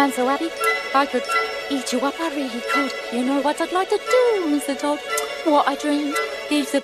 So happy I could eat you up, I really could. You know what I'd like to do, Mr. Todd? What I dream is the